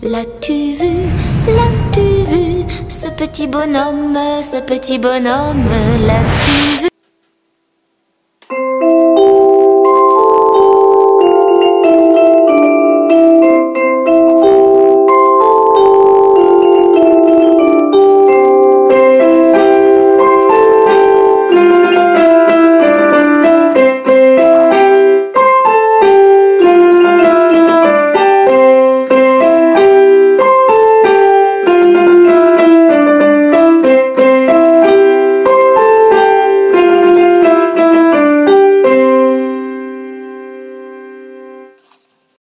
L'as-tu vu L'as-tu vu Ce petit bonhomme, ce petit bonhomme, l'as-tu vu?